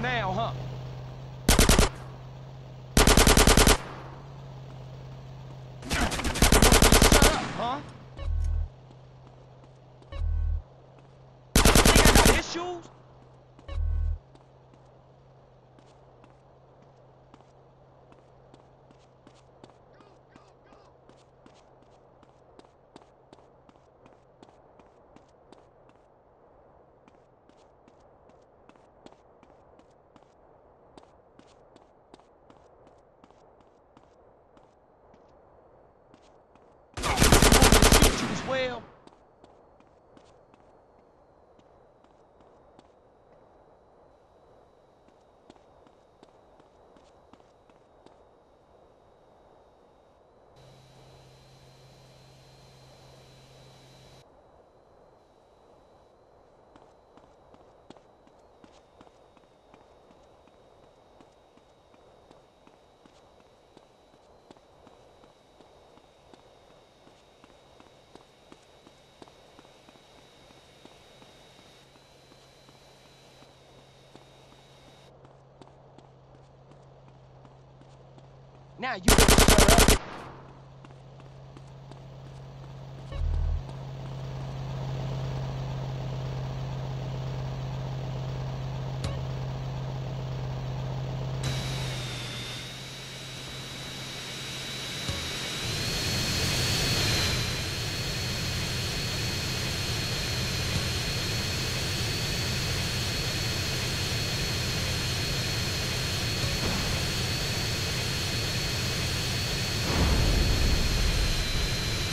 now, huh? Shut up, huh? Think I got issues? You want me to shoot you as well? Now you better shut up.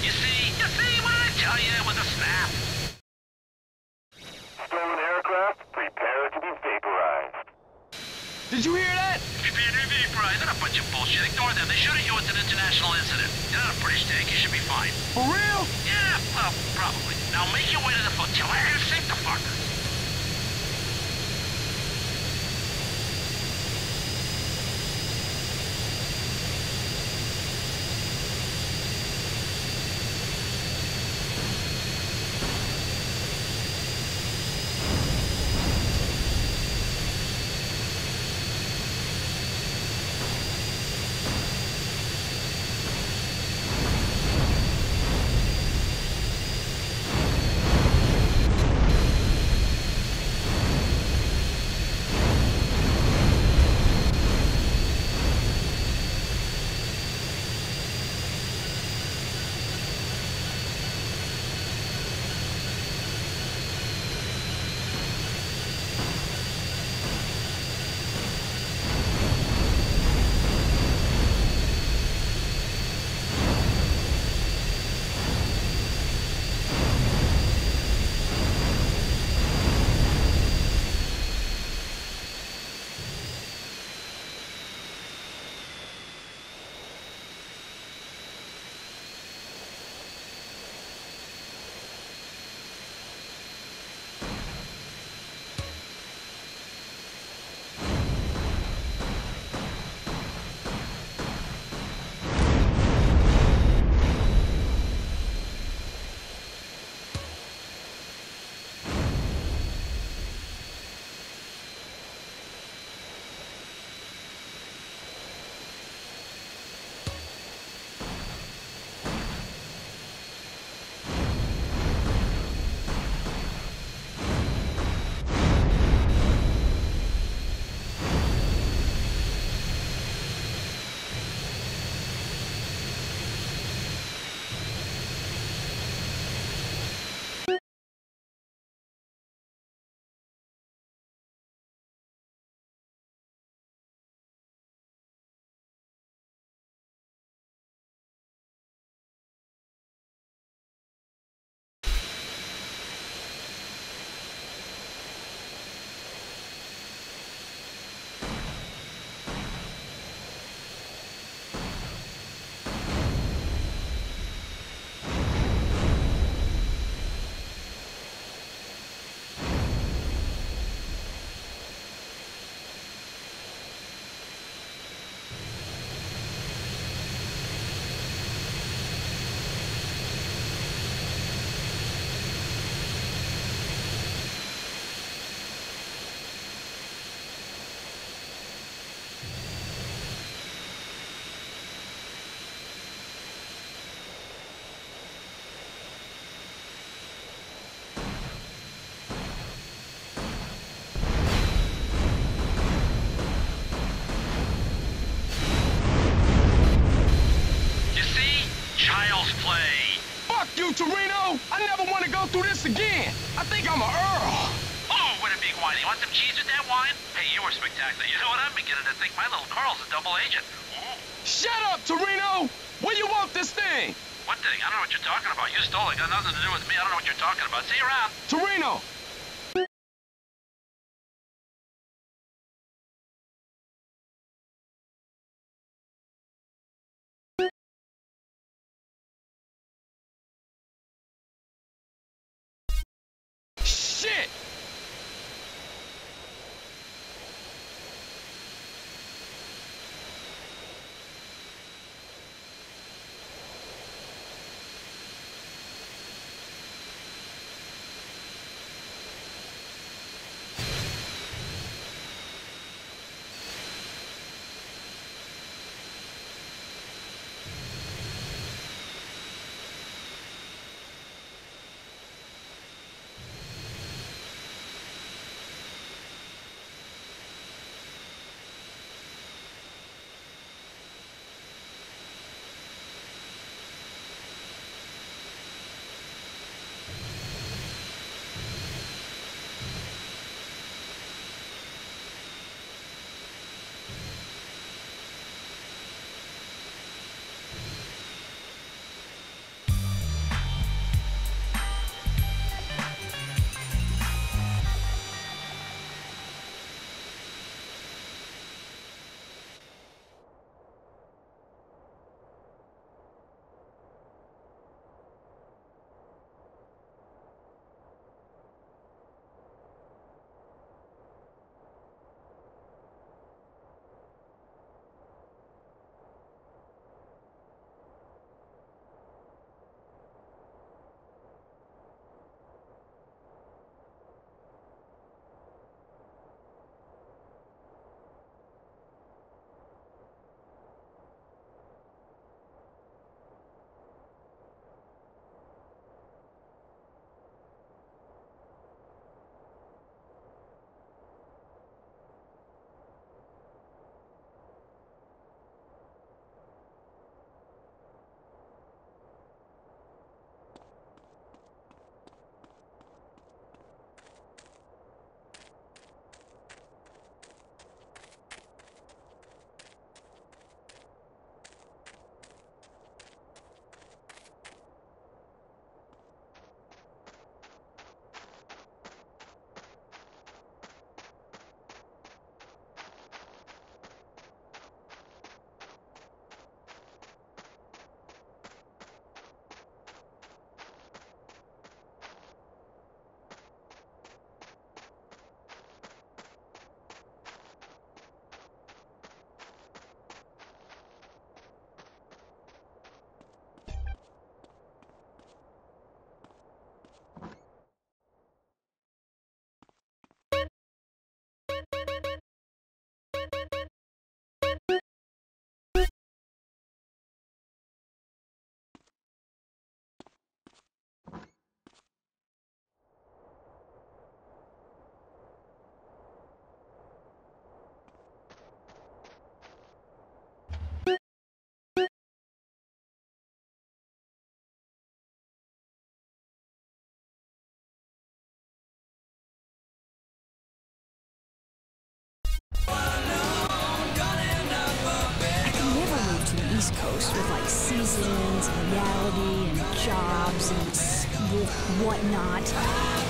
You see, you see what did I tell you? It was a snap. Stolen aircraft, prepare to be vaporized. Did you hear that? Right, they're a bunch of bullshit. Ignore them. They shooting you. It's an international incident. You're not a British tank. You should be fine. For real? Yeah, well, probably. Now make your way to the flotilla and sink the fuckers. I think I'm a Earl. Oh, what a big wine. You want some cheese with that wine? Hey, you were spectacular. You know what? I'm beginning to think my little Carl's a double agent. Ooh. Shut up, Toreno! Where you want this thing? What thing? I don't know what you're talking about. You stole it. Got nothing to do with me. I don't know what you're talking about. See you around. Toreno! Coast with like seasons and reality and jobs and whatnot.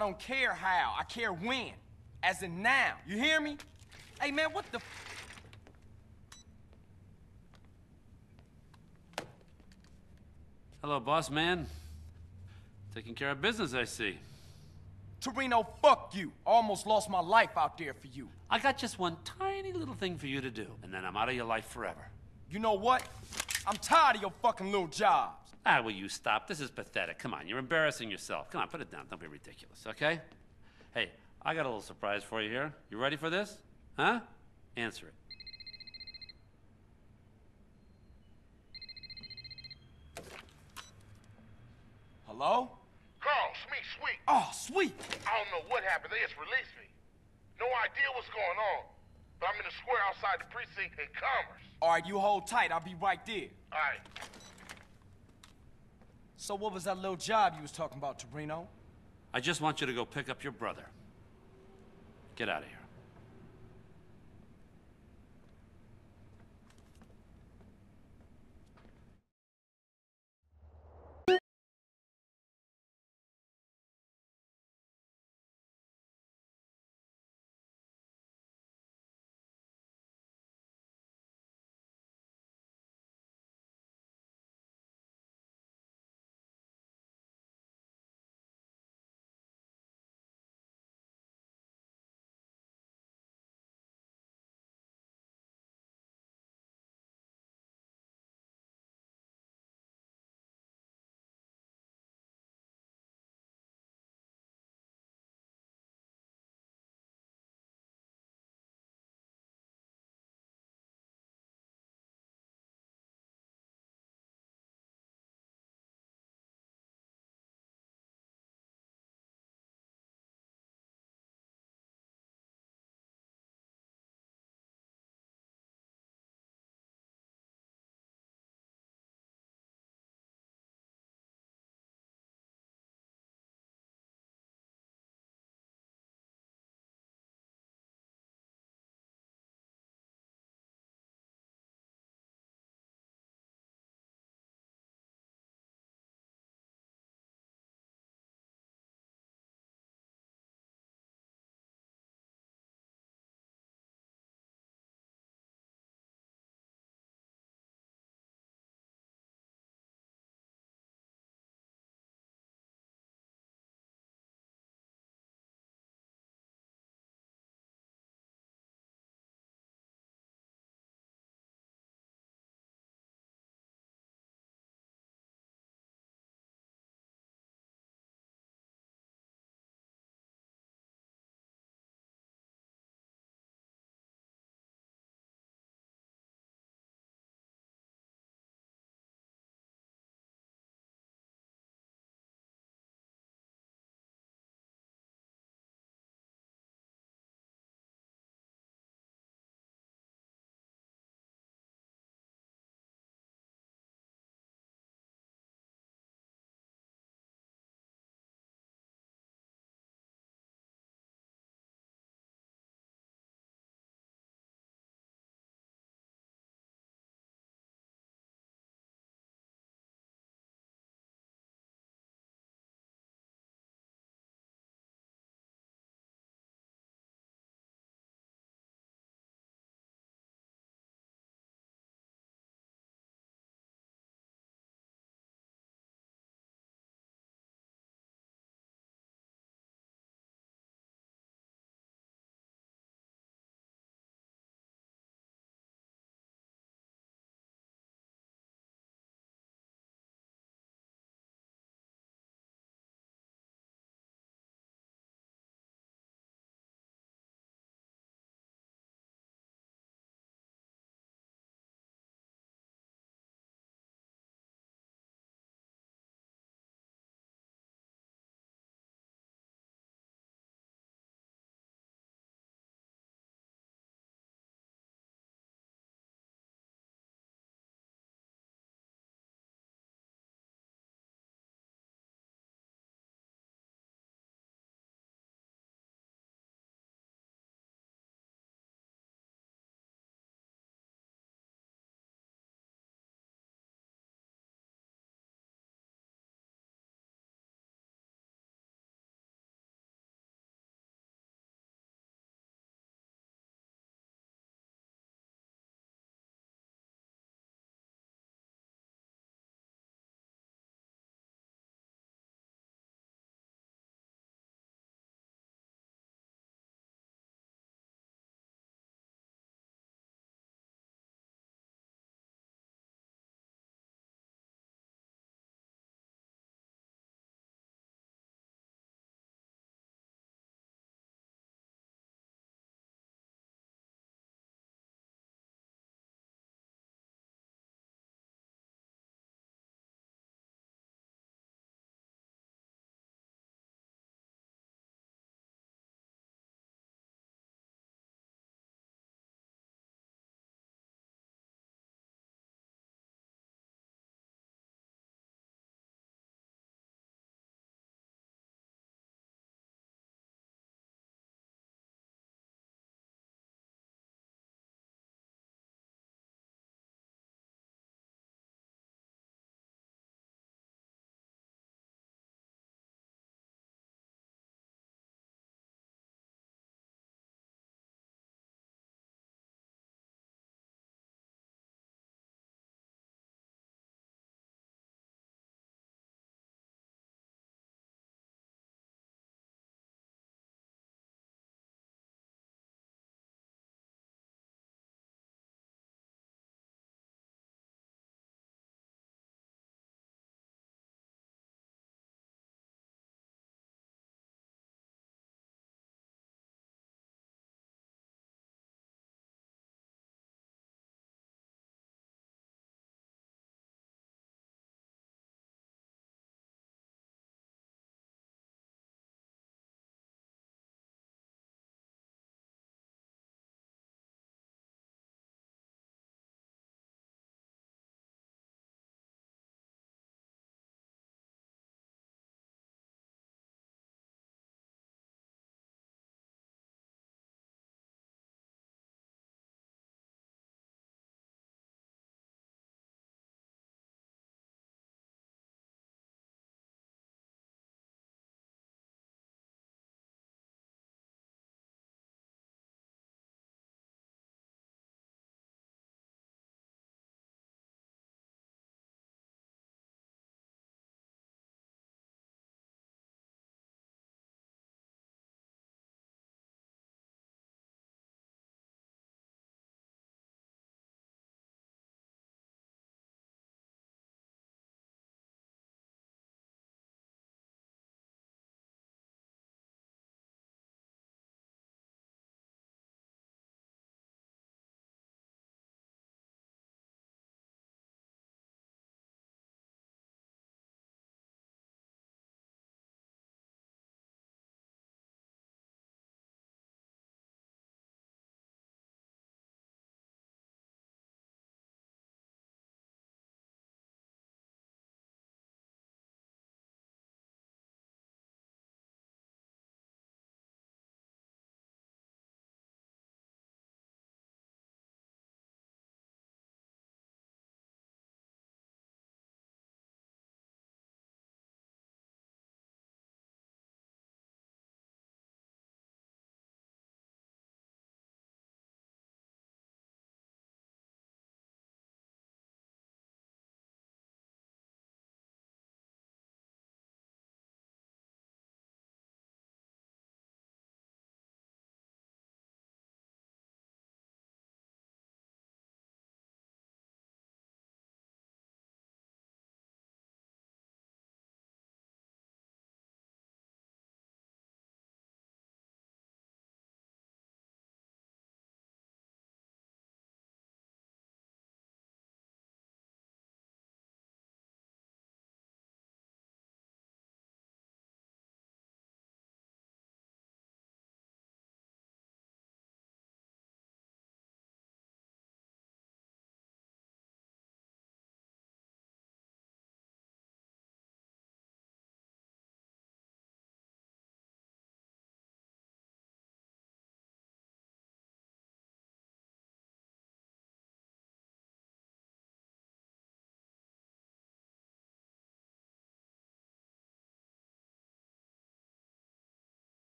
Don't care how. I care when. As in now. You hear me? Hey, man, what the... F- Hello, boss man. Taking care of business, I see. Toreno, fuck you. Almost lost my life out there for you. I got just one tiny little thing for you to do, and then I'm out of your life forever. You know what? I'm tired of your fucking little jobs. Ah, will you stop? This is pathetic. Come on, you're embarrassing yourself. Come on, put it down. Don't be ridiculous, okay? Hey, I got a little surprise for you here. You ready for this? Huh? Answer it. Hello? Carl, Smeek, sweet. Oh, sweet. I don't know what happened. They just released me. No idea what's going on. But I'm in the square outside the precinct in Commerce. All right, you hold tight. I'll be right there. All right. So what was that little job you was talking about, Toreno? I just want you to go pick up your brother. Get out of here.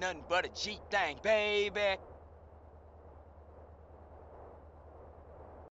Nothing but a G thing, baby.